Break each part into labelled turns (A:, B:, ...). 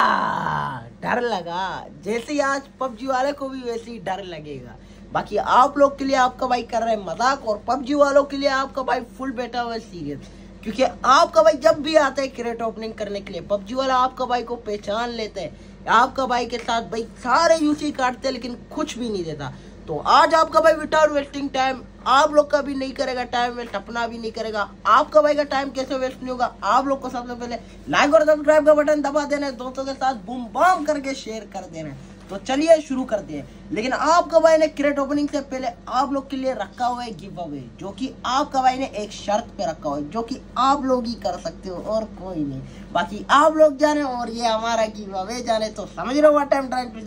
A: आ, डर लगा। जैसे आज पबजी वाले को भी वैसे ही डर लगेगा। बाकी आप लोग के लिए आपका भाई कर रहे हैं मज़ाक और पबजी वालों के लिए आपका भाई फुल बैठा हुआ है सीरियस। क्योंकि आपका भाई जब भी आता है क्रेट ओपनिंग करने के लिए पबजी वाला आपका भाई को पहचान लेते हैं। आपका भाई के साथ भाई सारे यूसी काटते हैं लेकिन कुछ भी नहीं देता। तो आज आपका भाई विदाउट वेस्टिंग टाइम आप लोग का भी नहीं करेगा टाइम वेस्ट अपना भी नहीं करेगा। आपका भाई का टाइम कैसे वेस्ट नहीं होगा? आप लोग को सबसे पहले लाइक और सब्सक्राइब का बटन दबा देना है। दोस्तों के साथ बूम बम करके शेयर कर देना है। तो चलिए शुरू करते हैं। लेकिन आपका भाई ने क्रेट ओपनिंग से पहले आप लोग के लिए रखा हुआ है गिव अवे जो कि आपका भाई ने एक शर्त पे रखा हुआ है, जो कि आप लोग ही कर सकते हो और कोई नहीं। बाकी आप लोग जाने और ये हमारा गिव अवे जाने तो समझ रहे हो एम ट्राइंग टू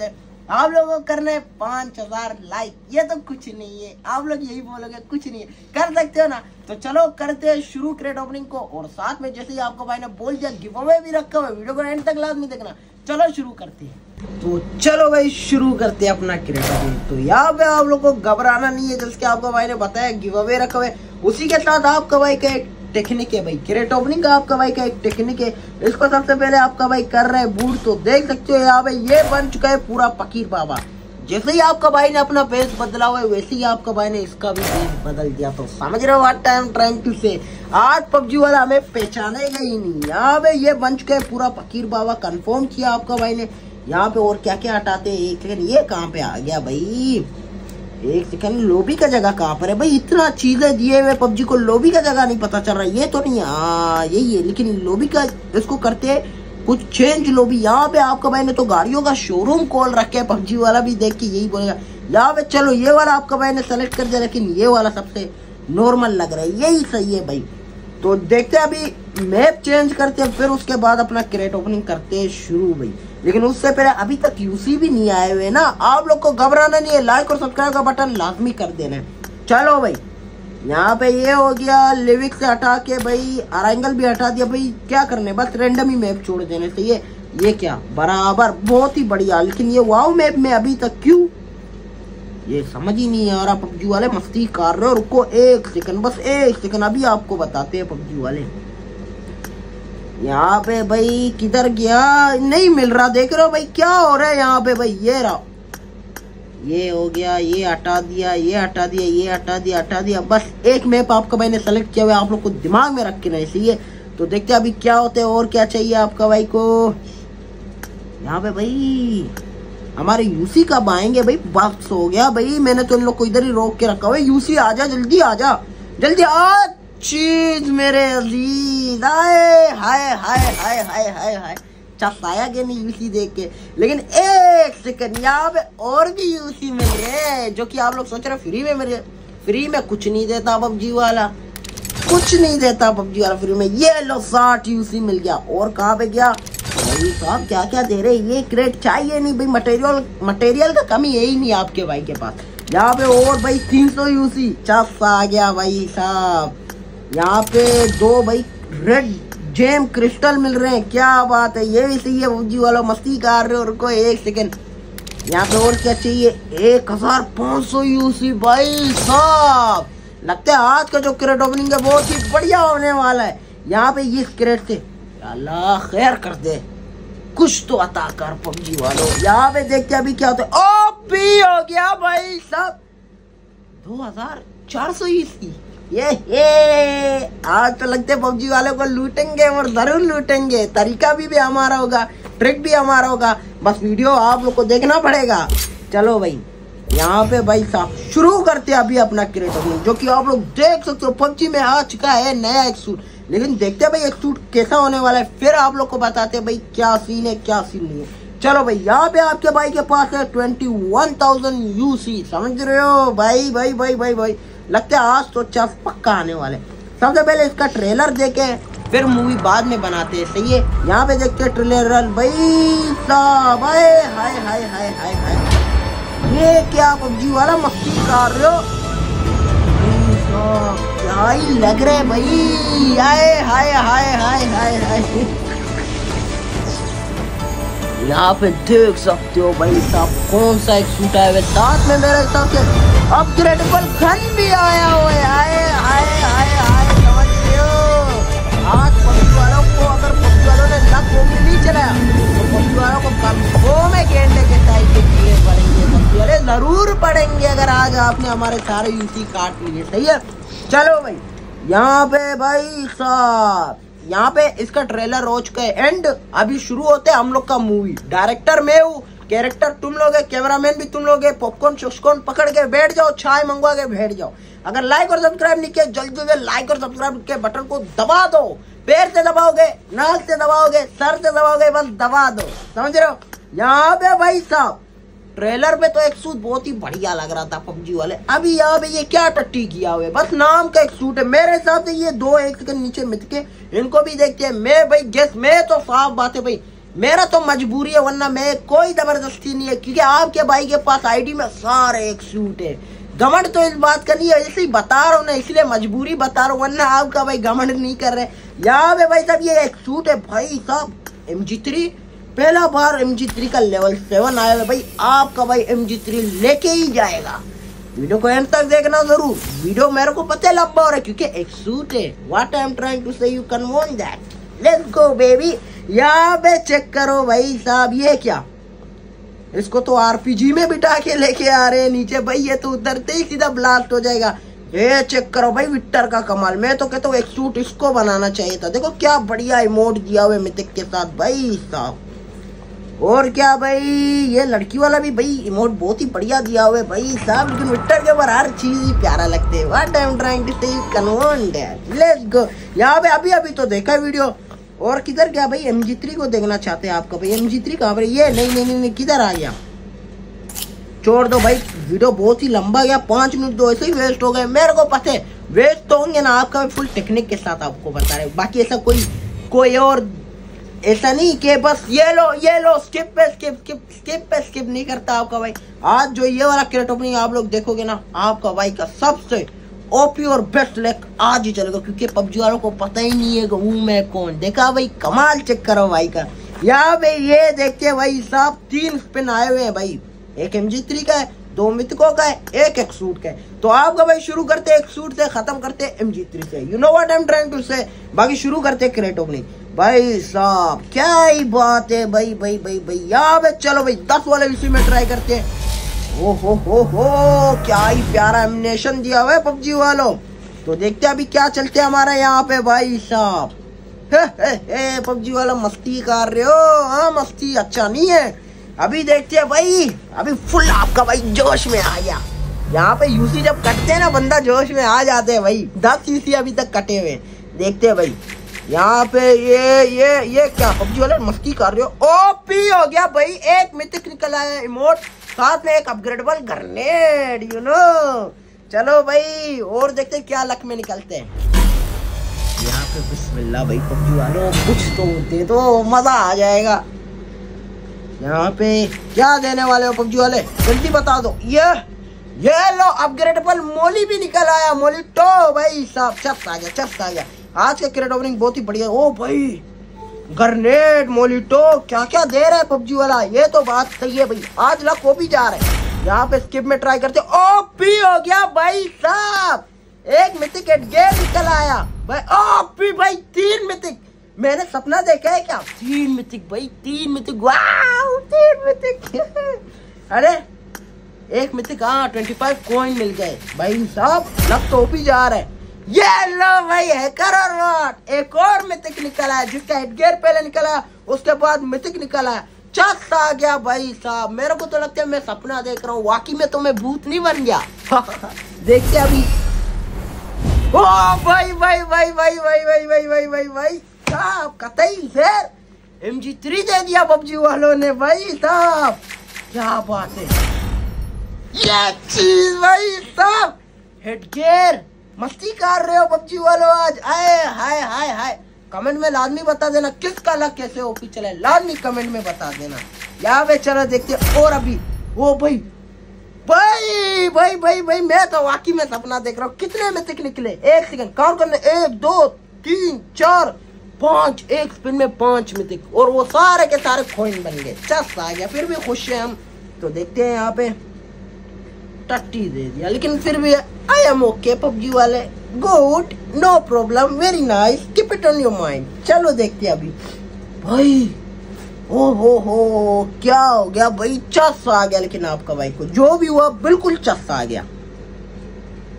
A: आप लोगों को करना पाँच हज़ार लाइक ये तो कुछ नहीं है। आप लोग यही बोलोगे, कुछ नहीं है। कर सकते हो ना? तो चलो, करते हैं शुरू क्रेट ओपनिंग को। और साथ में जैसे ही आपको भाई ने बोल दिया गिव अवे भी रखा हुआ वीडियो को एंड तक लाजमी देखना। चलो शुरू करते हैं। तो चलो भाई, शुरू करते हैं अपना ओपनिंग तो यहाँ पे आप लोग को घबराना नहीं है। जैसे आपको भाई ने बताया गिव अवे रखा हुआ उसी के साथ आपका भाई का एक टेक्निक है भाई क्रेट ओपनिंग का आपका भाई का एक टेक्निक है इसको सबसे पहले आपका भाई कर रहे हैं बूट तो देख सकते हो यहाँ पे, ये बन चुका है पूरा फकीर बाबा। जैसे ही आपका भाई ने अपना फेस बदला हुआ है, वैसे ही आपका भाई ने इसका भी फेस बदल दिया। तो समझ रहे हो व्हाट टाइम ट्राइंग टू से आज पबजी वाला हमें पहचानेगा ही नहीं। यहाँ पे ये बन चुका है पूरा फकीर बाबा कंफर्म किया आपका भाई ने। यहाँ पे और क्या क्या हटाते हैं? एक सेकंड ये कहाँ पे आ गया भाई? एक सेकंड लोबी का जगह कहाँ पर है? भाई, इतना चीज़ें दिए हुए पबजी को लोबी का जगह नहीं पता चल रहा ये तो नहीं हाँ। यही है। लेकिन लोबी का इसको करते है, कुछ चेंज लोबी यहाँ पे आपका भाई ने तो गाड़ियों का शोरूम खोल रखे है, पबजी वाला भी देख के यही बोलेगा। यहाँ पे चलो, ये वाला आपका भाई ने सेलेक्ट कर दिया, लेकिन ये वाला सबसे नॉर्मल लग रहा है। यही सही है भाई। तो देखते हैं अभी मैप चेंज करते हैं, फिर उसके बाद अपना क्रेट ओपनिंग करते हैं शुरू भाई। लेकिन उससे पहले अभी तक यूसी भी नहीं आए हुए ना। आप लोग को घबराना नहीं है लाइक और सब्सक्राइब का बटन लाजमी कर देना चलो भाई, यहाँ पे ये हो गया लिविक से हटा के भाई अरेंगल भी हटा दिया भाई। क्या करने बस रेंडम ही मैप छोड़ देने से ये ये क्या? बराबर, बहुत ही बढ़िया। लेकिन ये वाव मैप में अभी तक क्यों? ये समझ ही नहीं आ रहा। पबजी वाले मस्ती कर रहे हो। रुको एक सेकंड बस एक सेकंड अभी आपको बताते हैं पबजी वाले। यहाँ पे भाई किधर गया? नहीं मिल रहा। देख रहे हो भाई, क्या हो रहा है यहाँ पे भाई? ये रहा। ये हो गया, ये हटा दिया, ये हटा दिया, ये हटा दिया हटा दिया। बस एक मैप आपका भाई ने सेलेक्ट किया हुआ आप लोग को दिमाग में रख के ना इसलिए। तो देखते अभी क्या होते हैं और क्या चाहिए आपका भाई को। यहाँ पे भाई, हमारे यूसी कब आएँगे भाई? वक्त हो गया भाई, मैंने तो इन लोग को इधर ही रोक के रखा हुआ यूसी आ जा, जल्दी आ जा, जल्दी आ चीज़ मेरे अज़ीज़। आए, हाय हाय हाय हाय हाय हाय। चसाया के नहीं यूसी देख के? लेकिन एक सेकंड यहाँ पे और भी यूसी मिल रहे जो कि आप लोग सोच रहे फ्री में मिल फ्री में कुछ नहीं देता पबजी वाला। कुछ नहीं देता पबजी वाला फ्री में। ये लो साठ यूसी मिल गया। और कहाँ पे गया? भाई साहब क्या क्या दे रहे ये क्रेट चाहिए नहीं भाई। मटेरियल मटेरियल का कमी है ही नहीं आपके भाई के पास। यहाँ पे और भाई तीन सौ यूसी चस आ गया भाई साहब। यहाँ पे दो भाई रेड जेम क्रिस्टल मिल रहे हैं। क्या बात है? ये भी सही है पबजी वाला मस्ती कर रहे हो रुको एक सेकेंड यहाँ पे और क्या चाहिए? एक हज़ार पाँच सौ यूसी भाई साहब। लगता है आज का जो क्रेट ओपनिंग है, बहुत ही बढ़िया होने वाला है। यहाँ पे ये क्रेट से अल्लाह, खैर कर दे। कुछ तो अता कर पबजी वालों। यहाँ पे देखते अभी क्या होता है? ओ पी हो गया भाई साहब। दो हज़ार चार सौ ईस्वी ये ये आज तो लगते पबजी वालों को लूटेंगे और ज़रूर लूटेंगे। तरीका भी, भी हमारा होगा ट्रिक भी हमारा होगा बस वीडियो आप लोग को देखना पड़ेगा। चलो भाई यहाँ पे भाई साहब शुरू करते हैं अभी अपना क्रिएटर जो कि आप लोग देख सकते हो पबजी में आ चुका है नया एक सूट लेकिन देखते हैं भाई एक सूट कैसा होने वाला है फिर आप लोग को बताते हैं भाई क्या सीन है क्या सीन नहीं है। चलो भाई यहाँ पे आपके भाई के पास है ट्वेंटी वन थाउज़ेंड यू सी समझ रहे हो? भाई भाई भाई भाई भाई। लगता है आज तो चफ पक्का आने वाले सबसे पहले इसका ट्रेलर देखे, फिर मूवी बाद में बनाते हैं। सही है? यहाँ पे देखते हैं ट्रेलर भाई, साहब हाय हाय हाय हाय हाय हाय। ये क्या पबजी वाला मस्ती कर रहे हो? क्या ही लग रहा भाई। हाय हाय हाय हाय हाय हाय। यहाँ पे देख सकते हो भाई साहब, कौन सा एक सूट आया हुआ साथ में मेरे हिसाब से अपग्रेडेबल गन भी आया हुआ है। आए आए आए आए समझ रहे हो? आज पशुवारों को अगर पशुवारों ने लक वो भी नहीं चलाया तो पशुवारों को कम कम्बो में गेंडे के टाइप के दिए पड़ेंगे। पक्षी ज़रूर पड़ेंगे अगर आज आपने हमारे सारे यूसी काट लिए। सही है? चलो भाई, यहाँ पे भाई साहब यहाँ पे इसका ट्रेलर रोज का एंड अभी शुरू होते हैं हम लोग का मूवी डायरेक्टर मैं हूँ कैरेक्टर तुम लोग है कैमरामैन भी तुम लोग है पॉपकॉर्न चुस्कॉर्न पकड़ के बैठ जाओ, चाय मंगवा के बैठ जाओ। अगर लाइक और सब्सक्राइब नहीं किया, जल्दी से लाइक और सब्सक्राइब के बटन को दबा दो। पैर से दबाओगे, नाक से दबाओगे, सर से दबाओगे, बस दबा दो। समझ रहे हो? यहाँ पे भाई साहब ट्रेलर में तो एक सूट बहुत ही बढ़िया लग रहा था पबजी वाले। अभी यहाँ पे ये क्या टट्टी किया हुआ है? बस नाम का एक सूट है। मेरे हिसाब से ये दो एक सेकंड नीचे मिट के, इनको भी देखते हैं मैं भाई गेस मैं तो साफ़ बात है भाई। मेरा तो मजबूरी है, वरना मैं कोई ज़बरदस्ती नहीं है, क्योंकि आपके भाई के पास आईडी में सारे एक सूट है। गमंड तो इस बात का नहीं है इसलिए बता रहा हूँ ना, इसलिए मजबूरी बता रहा हूँ, वरना आपका भाई गमंड नहीं कर रहे। यहाँ पे भाई साहब, ये एक सूट है भाई साहब एम जी थ्री पहला बार एम का लेवल सेवन आया है भाई। आपका भाई एम लेके ही जाएगा। वीडियो को एंड तक देखना ज़रूर। वीडियो मेरे को पता हो रहा है, क्योंकि एक सूट है। What I am trying to say you can that let's go baby यहाँ पे चेक करो भाई साहब, ये क्या? इसको तो आरपीजी में बिठा के लेके आ रहे हैं नीचे। भाई, ये तो उतरते ही सीधा ब्लास्ट हो जाएगा। ये चेक करो भाई विक्टर का कमाल। मैं तो कहता हूँ, एक सूट इसको बनाना चाहिए था। देखो क्या बढ़िया इमोट दिया हुआ मिथिक के साथ। भाई साहब। और क्या भाई? ये लड़की वाला भी भाई इमोट बहुत ही बढ़िया दिया हुआ है भाई साहब लेकिन विक्टर के ऊपर हर चीज़ ही प्यारा लगते हैं। What I am trying to say let's go यहाँ पे अभी अभी तो देखा वीडियो और किधर क्या भाई? एम को देखना चाहते हैं आपका भाई। एम जी थ्री कहाँ ये नहीं नहीं नहीं, नहीं किधर आ गया? छोड़ दो भाई वीडियो बहुत ही लंबा गया। पाँच मिनट दो ऐसे ही वेस्ट हो गए। मेरे को पता है वेस्ट तो होंगे ना आपका फुल टेक्निक के साथ आपको बता रहे बाकी ऐसा कोई कोई और ऐसा नहीं कि बस ये लो ये लो स्किप पे स्किप स्किप स्किप पे स्किप नहीं करता आपका भाई। आज जो ये वाला क्रेट ओपनिंग आप लोग देखोगे ना, आपका भाई का सबसे ओपी और बेस्ट लेक आज ही चलेगा, क्योंकि पबजी वालों को पता ही नहीं है हूँ मैं कौन। देखा भाई, कमाल चेक करो भाई का। यहाँ पे ये देखिए भाई साहब तीन स्पिन आए हुए हैं भाई। एक एम थ्री का है, दो मिथकों का है, एक एक सूट का है। तो आपका भाई शुरू करते एक सूट से खत्म करते एम जी से। You know I am trying to say बाकी शुरू करते क्रेट ओपनिंग भाई साहब, क्या ही बात है भाई भाई भाई भाई। यहाँ पे चलो भाई, दस वाले इसी में ट्राई करते हैं। ओ हो हो हो, क्या ही प्यारा एमिनेशन दिया हुआ है पबजी वालों। तो देखते हैं अभी क्या चलते हैं हमारे यहाँ पे भाई साहब। पबजी वाला मस्ती कर रहे हो। हाँ मस्ती अच्छा नहीं है। अभी देखते हैं भाई, अभी फुल आपका भाई जोश में आ गया। यहाँ पे यूसी जब कटते हैं ना, बंदा जोश में आ जाते हैं भाई। दस यूसी अभी तक कटे हुए। देखते हैं भाई। यहाँ पे ये ये ये क्या? पबजी वाले मस्ती कर रहे हो? ओपी हो गया भाई, एक मिथिक निकल आया इमोट साथ में एक अपग्रेडेबल ग्रेनेड यू नो चलो भाई, और देखते क्या लक में निकलते हैं। यहाँ पे बिस्मिल्लाह भाई, पबजी वालों, कुछ तो दे दो, मज़ा आ जाएगा। यहाँ पे क्या देने वाले हो पबजी वाले? जल्दी बता दो। ये ये लो अपग्रेडेबल मोली भी निकल आया, मोली। तो भाई साहब चस्त आ गया चस्त आ गया। आज का क्रेड ओपनिंग बहुत ही बढ़िया। ओ भाई ग्रनेड मोलिटो क्या क्या दे रहा है पबजी वाला? ये तो बात सही है भाई। आज लक वो भी जा रहे हैं। यहाँ पे स्किप में ट्राई करते ओ पी हो गया भाई साहब। एक मिथिक गेम निकल आया। भाई, ओ पी भाई, तीन मिथिक मैंने सपना देखा है क्या? तीन मिथिक भाई, तीन मिथिक वाह तीन मिथिक अरे, एक मिथिक हाँ ट्वेंटी फाइव कॉइन मिल गए। भाई साहब, लक तो ओपी जा रहा है। ये लो भाई हैकर और वॉट एक और मिथिक निकला है जिसका हेडगेयर पहले निकला उसके बाद मिथिक निकला है चस आ गया भाई साहब मेरे को तो लगता है मैं सपना देख रहा हूँ वाकई में तो मैं भूत नहीं बन गया देखते अभी ओ भाई भाई भाई भाई भाई भाई भाई भाई भाई भाई साहब कतई फिर एम जी थ्री दे दिया पबजी वालों ने भाई साहब क्या बात है ये चीज़ भाई साहब हेडगेयर मस्ती कर रहे हो, पबजी वालों आज। आए, हाय हाय हाय। कमेंट में लाजमी बता देना किसका लक कैसे ओपी चले लाजमी कमेंट में बता देना। यहाँ पे चलो देखते और अभी वो भाई भाई भाई भाई भाई, मैं तो वाकई में सपना देख रहा हूँ। कितने में तक निकले एक सेकंड काउंट करने। एक, दो, तीन, चार, पाँच। एक स्पिन में पाँच मिथिक और वो सारे के सारे खोइन बन गए। चस आ गया, फिर भी खुश है हम। तो देखते हैं यहाँ पे। टट्टी दे दिया। लेकिन फिर भी आई एम ओके पबजी वाले। Good no problem very nice keep it on your mind चलो देखते अभी। भाई ओ हो हो क्या हो गया? भाई चस आ गया लेकिन आपका भाई को। जो भी हुआ, बिल्कुल चस आ गया।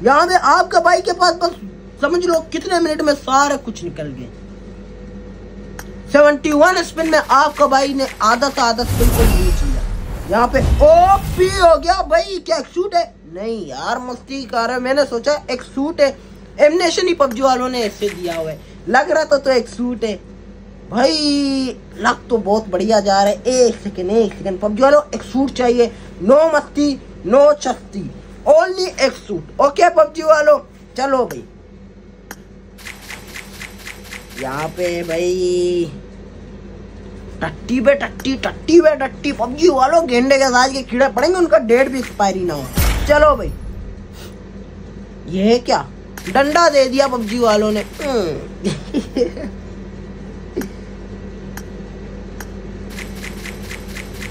A: यहाँ पे आपका भाई के पास बस, समझ लो, कितने मिनट में सारे कुछ निकल गए 71 स्पिन में आपका भाई ने आधा से आधा स्पिन को यूज़ यहाँ पे ओपी हो गया भाई, क्या एक सूट है? नहीं यार, मस्ती कर रहा है, मैंने सोचा एक सूट है। एमनेशन ही पबजी वालों ने ऐसे दिया हुआ है। लग रहा था तो एक सूट है। भाई लग तो बहुत बढ़िया जा रहा है। एक सेकेंड एक सेकेंड पबजी वालों, एक सूट चाहिए। नो मस्ती नो चस्ती ओनली एक सूट ओके पबजी वालों, चलो भाई। यहाँ पे भाई टट्टी पे टट्टी टट्टी पे टट्टी। पबजी वालों गेंडे के साथ के कीड़े पड़ेंगे, उनका डेट भी एक्सपायरी ना हो। चलो भाई। ये क्या? डंडा दे दिया पबजी वालों ने। हम्म।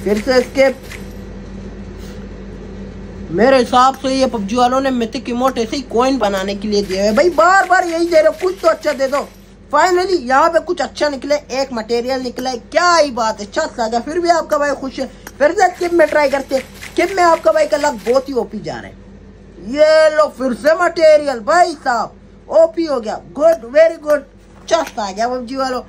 A: फिर से इसके मेरे हिसाब से ये पबजी वालों ने मिथिक इमोट ऐसे ही कॉइन बनाने के लिए दिए भाई बार बार यही दे रहे हो, कुछ तो अच्छा दे दो। फाइनली यहाँ पे कुछ अच्छा निकले, एक मटेरियल निकला, क्या ही बात है अच्छा लगा फिर भी आपका भाई खुश है। फिर से किप में ट्राई करते किप में आपका भाई का लग बहुत ही ओपी जा रहा है। ये लो, फिर से मटेरियल भाई साहब ओपी हो गया। गुड वेरी गुड चस्त आ गया पबजी वालों।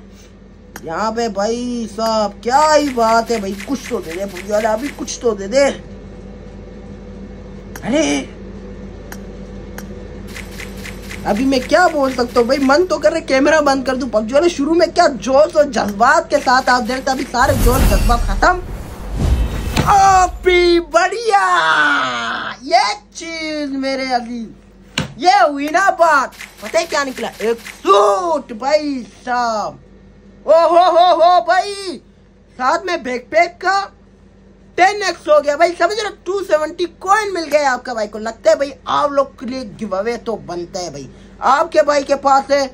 A: यहाँ पे भाई साहब, क्या ही बात है भाई, कुछ तो दे दे पबजी वाले, अभी कुछ तो दे दे। अरे अभी मैं क्या बोल सकता हूँ? भाई, मन तो कर रहे कैमरा बंद कर दू। पबजी वाले शुरू में क्या जोश और जज्बात के साथ आप देखते अभी सारे जोश जज्बात खत्म। बढ़िया! ये चीज़ मेरे अज़ीज़। ये हुई ना बात। पता क्या निकला? एक सूट, भाई साहब। ओ हो हो हो भाई। साथ में बैकपैक का टेन एक्स हो गया। भाई, समझ रहे टू सेवेंटी कॉइन मिल गया आपका भाई को। लगता है भाई, आप लोग के लिए गिव अवे तो बनता है भाई। आपके भाई के पास है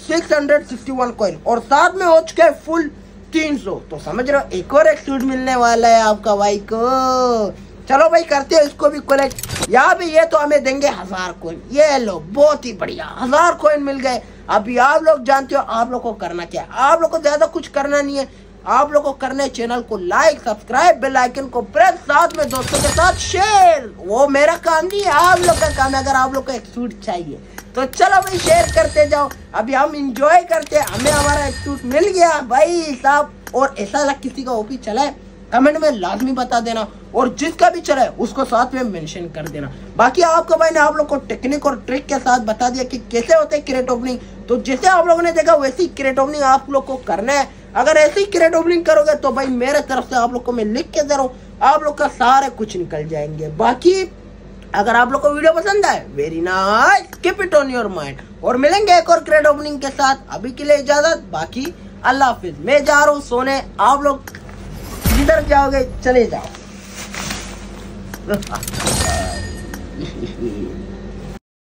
A: six hundred sixty one coin और साथ में हो चुका है फुल तीन सौ। तो समझ रहे एक और एक सूट मिलने वाला है आपका भाई को। चलो भाई, करते हो इसको भी कलेक्ट यहाँ भी ये तो हमें देंगे हज़ार कॉइन ये लो, बहुत ही बढ़िया। हज़ार कॉइन मिल गए। अभी आप लोग जानते हो, आप लोग को करना क्या है? आप लोग को ज़्यादा कुछ करना नहीं है। आप लोगों को करने चैनल को लाइक सब्सक्राइब बेल आइकन को प्रेस साथ में दोस्तों के साथ शेयर वो मेरा काम नहीं है, आप लोग का काम है, अगर आप लोग को एक सूट चाहिए। तो चलो भाई शेयर करते जाओ। अभी हम इंजॉय करते हमें हमारा एक सूट मिल गया भाई साहब। और ऐसा लग किसी का ओपी चला है कमेंट में लाजमी बता देना। और जिसका भी चला है, उसको साथ में मेंशन कर देना। बाकी आपका भाई ने आप लोग को टेक्निक और ट्रिक के साथ बता दिया कि कैसे होते हैं क्रेट ओपनिंग तो जैसे आप लोगों ने देखा, वैसी क्रेट ओपनिंग आप लोग को करना है। अगर ऐसे ही क्रेट ओपनिंग करोगे तो भाई मेरे तरफ़ से आप लोग को मैं लिख के दे रहा हूँ, आप लोग का सारे कुछ निकल जाएँगे। बाकी, अगर आप लोग को वीडियो पसंद आए very nice keep it on your mind और मिलेंगे एक और क्रेट ओपनिंग के साथ, अभी के लिए इजाज़त, बाकी अल्लाह हाफिज। मैं जा रहा हूँ सोने, आप लोग जिधर जाओगे, चले जाओ।